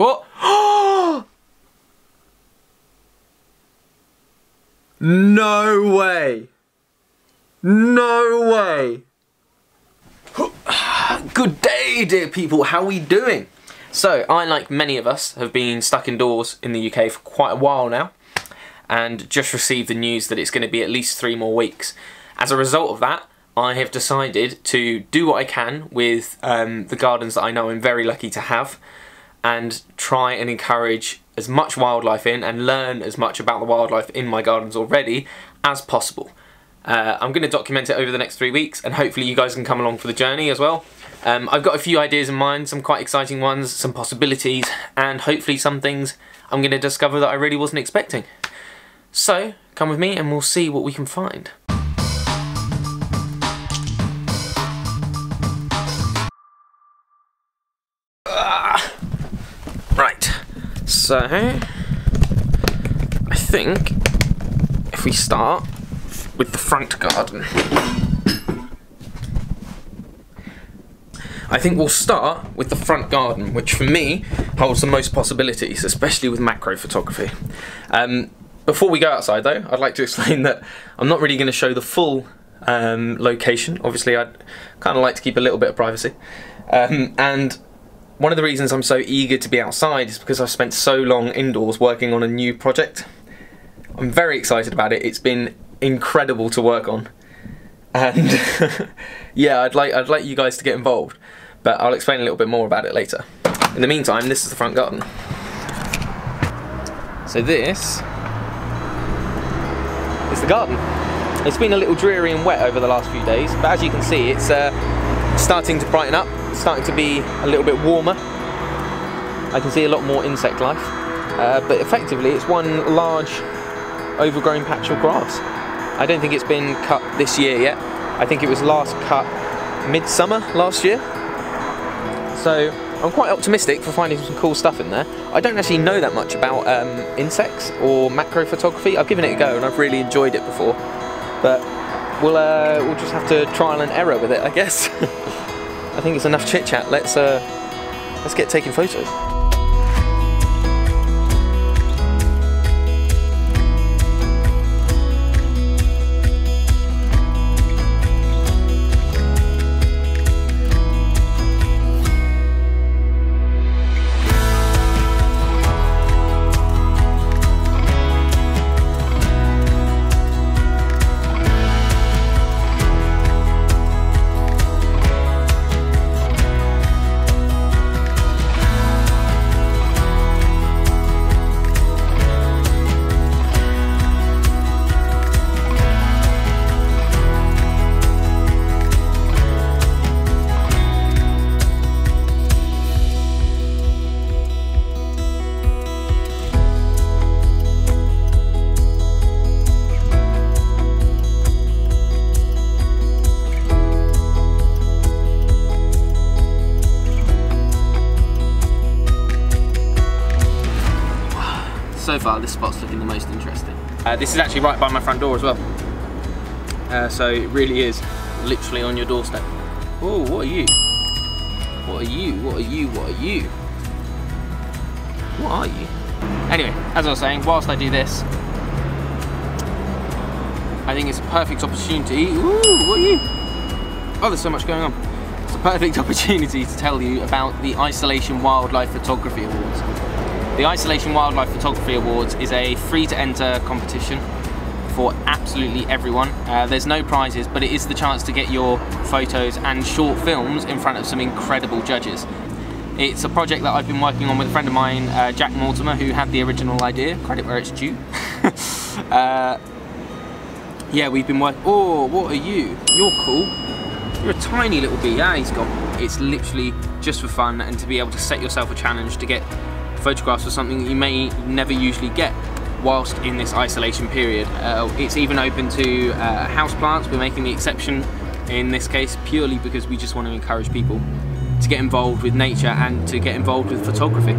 What? no way. No way. Good day, dear people. How are we doing? So, I, like many of us, have been stuck indoors in the UK for quite a while now and just received the news that it's going to be at least three more weeks. As a result of that, I have decided to do what I can with um, the gardens that I know I'm very lucky to have and try and encourage as much wildlife in and learn as much about the wildlife in my gardens already as possible. Uh, I'm going to document it over the next three weeks and hopefully you guys can come along for the journey as well. Um, I've got a few ideas in mind, some quite exciting ones, some possibilities and hopefully some things I'm going to discover that I really wasn't expecting. So, come with me and we'll see what we can find. So I think if we start with the front garden. I think we'll start with the front garden, which for me holds the most possibilities, especially with macro photography. Um, before we go outside though, I'd like to explain that I'm not really going to show the full um, location. Obviously, I'd kind of like to keep a little bit of privacy. Um, and one of the reasons I'm so eager to be outside is because I've spent so long indoors working on a new project. I'm very excited about it. It's been incredible to work on. And yeah, I'd like I'd like you guys to get involved, but I'll explain a little bit more about it later. In the meantime, this is the front garden. So this is the garden. It's been a little dreary and wet over the last few days, but as you can see, it's uh, starting to brighten up, starting to be a little bit warmer. I can see a lot more insect life, uh, but effectively it's one large overgrown patch of grass. I don't think it's been cut this year yet. I think it was last cut midsummer last year. So I'm quite optimistic for finding some cool stuff in there. I don't actually know that much about um, insects or macro photography. I've given it a go and I've really enjoyed it before. But we'll, uh, we'll just have to trial and error with it, I guess. I think it's enough chit chat. Let's, uh, let's get taking photos. So far this spot's looking the most interesting. Uh, this is actually right by my front door as well. Uh, so it really is literally on your doorstep. Oh, what are you? What are you? What are you? What are you? What are you? Anyway, as I was saying, whilst I do this, I think it's a perfect opportunity. Ooh, what are you? Oh, there's so much going on. It's a perfect opportunity to tell you about the Isolation Wildlife Photography Awards. The Isolation Wildlife Photography Awards is a free to enter competition for absolutely everyone. Uh, there's no prizes, but it is the chance to get your photos and short films in front of some incredible judges. It's a project that I've been working on with a friend of mine, uh, Jack Mortimer, who had the original idea, credit where it's due. uh, yeah, we've been working, oh, what are you? You're cool. You're a tiny little bee, yeah, he's got, it's literally just for fun and to be able to set yourself a challenge to get photographs of something you may never usually get whilst in this isolation period. Uh, it's even open to uh, houseplants, we're making the exception in this case purely because we just want to encourage people to get involved with nature and to get involved with photography.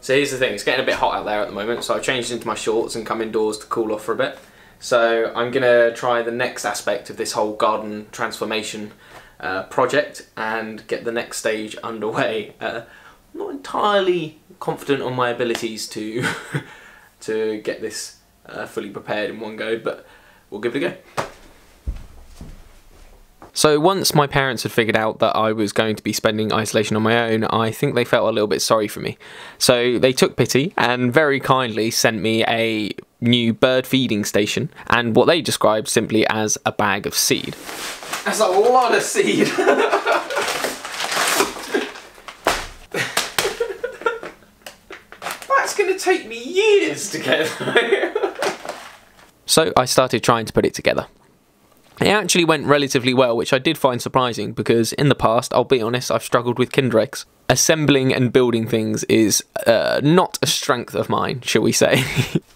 So here's the thing, it's getting a bit hot out there at the moment, so I've changed into my shorts and come indoors to cool off for a bit. So I'm gonna try the next aspect of this whole garden transformation uh, project and get the next stage underway. Uh, not entirely confident on my abilities to to get this uh, fully prepared in one go, but we'll give it a go. So once my parents had figured out that I was going to be spending isolation on my own, I think they felt a little bit sorry for me. So they took pity and very kindly sent me a new bird feeding station and what they described simply as a bag of seed. That's a lot of seed! That's gonna take me years to get So I started trying to put it together. It actually went relatively well, which I did find surprising because in the past, I'll be honest, I've struggled with Kinder eggs. Assembling and building things is uh, not a strength of mine, shall we say.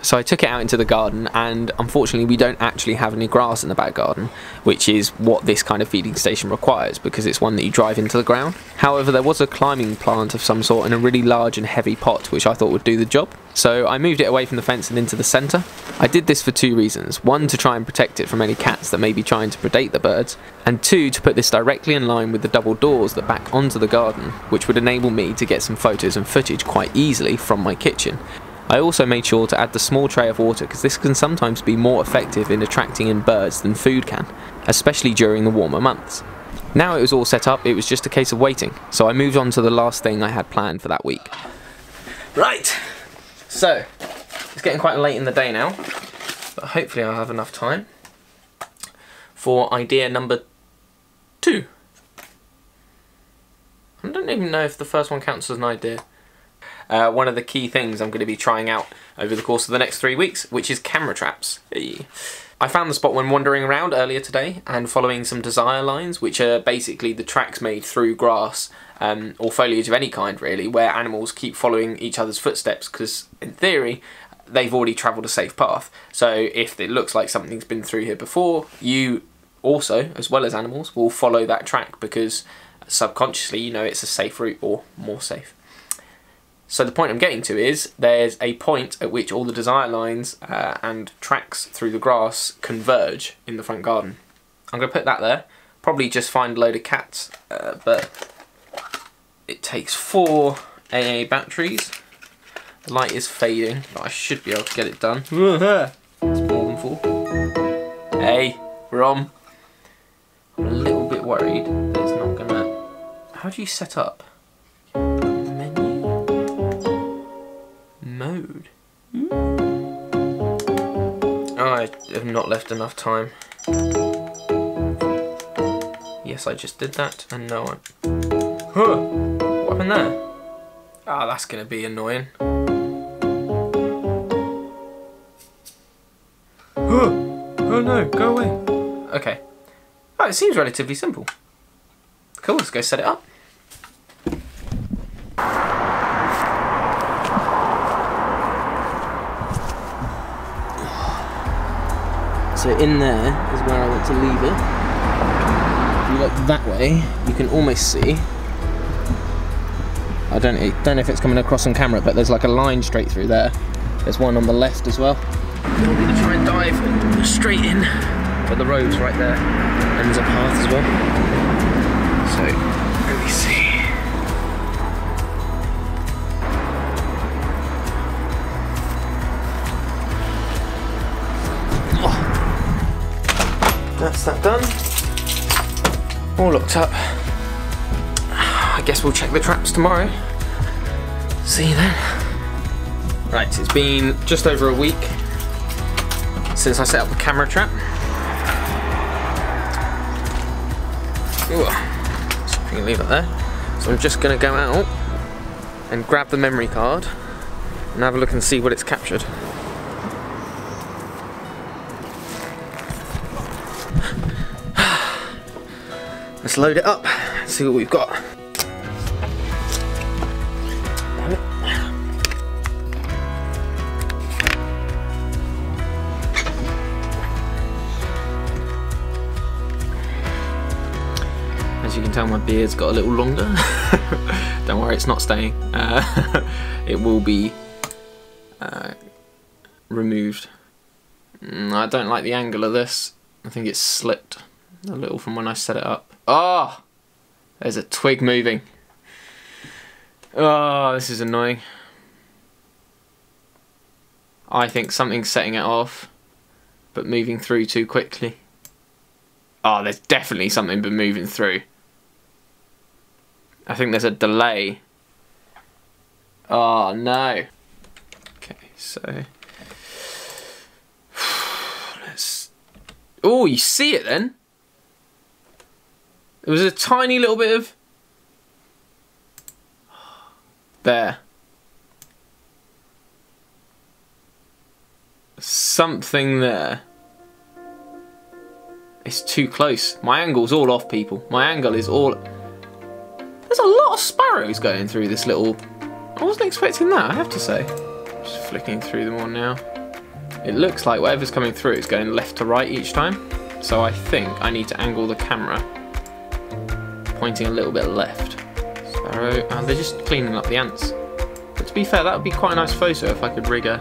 So I took it out into the garden, and unfortunately, we don't actually have any grass in the back garden, which is what this kind of feeding station requires because it's one that you drive into the ground. However, there was a climbing plant of some sort in a really large and heavy pot, which I thought would do the job. So I moved it away from the fence and into the centre. I did this for two reasons one, to try and protect it from any cats that may be trying to predate the birds, and two, to put this directly in line with the double doors that back onto the garden, which would enable me to get some photos and footage quite easily from my kitchen. I also made sure to add the small tray of water because this can sometimes be more effective in attracting in birds than food can, especially during the warmer months. Now it was all set up, it was just a case of waiting, so I moved on to the last thing I had planned for that week. Right, so it's getting quite late in the day now, but hopefully I'll have enough time for idea number two. I don't even know if the first one counts as an idea uh, one of the key things I'm going to be trying out over the course of the next three weeks, which is camera traps. I found the spot when wandering around earlier today and following some desire lines, which are basically the tracks made through grass um, or foliage of any kind, really, where animals keep following each other's footsteps because, in theory, they've already travelled a safe path. So if it looks like something's been through here before, you also, as well as animals, will follow that track because subconsciously you know it's a safe route or more safe. So the point I'm getting to is there's a point at which all the desire lines uh, and tracks through the grass converge in the front garden. I'm going to put that there. Probably just find a load of cats, uh, but it takes four AA batteries. The light is fading, but I should be able to get it done. it's full. Hey, Rom. I'm a little bit worried that it's not going to... How do you set up? I have not left enough time. Yes, I just did that, and no one. Huh! What happened there? Ah, oh, that's gonna be annoying. Huh! Oh no, go away. Okay. Oh, it seems relatively simple. Cool, let's go set it up. So in there is where I want to leave it. If you look that way, you can almost see. I don't, I don't know if it's coming across on camera, but there's like a line straight through there. There's one on the left as well. I'm going to try and dive straight in, but the road's right there, and there's a path as well. So, let me see. That's that done. All locked up. I guess we'll check the traps tomorrow. See you then. Right, it's been just over a week since I set up the camera trap. Ooh, so I can leave it there. So I'm just going to go out and grab the memory card and have a look and see what it's captured. Load it up, see what we've got. As you can tell my beard's got a little longer. Don't worry, it's not staying. Uh, it will be uh, removed. Mm, I don't like the angle of this. I think it's slipped a little from when I set it up. Oh, there's a twig moving. Oh, this is annoying. I think something's setting it off, but moving through too quickly. Oh, there's definitely something been moving through. I think there's a delay. Oh, no. Okay, so... Let's... Oh, you see it then? There was a tiny little bit of... There. Something there. It's too close. My angle's all off, people. My angle is all... There's a lot of sparrows going through this little... I wasn't expecting that, I have to say. Just flicking through them all now. It looks like whatever's coming through is going left to right each time. So I think I need to angle the camera pointing a little bit left. Sparrow, and uh, they're just cleaning up the ants. But to be fair, that would be quite a nice photo if I could rig a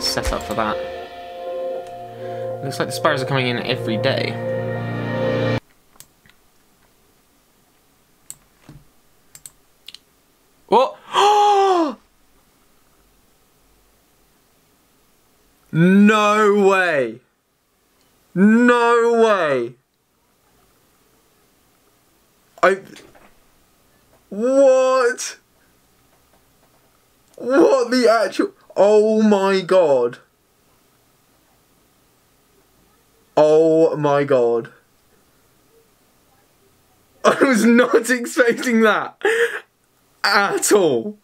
setup for that. Looks like the sparrows are coming in every day. What? no way! No way! I. What? What the actual. Oh my god. Oh my god. I was not expecting that at all.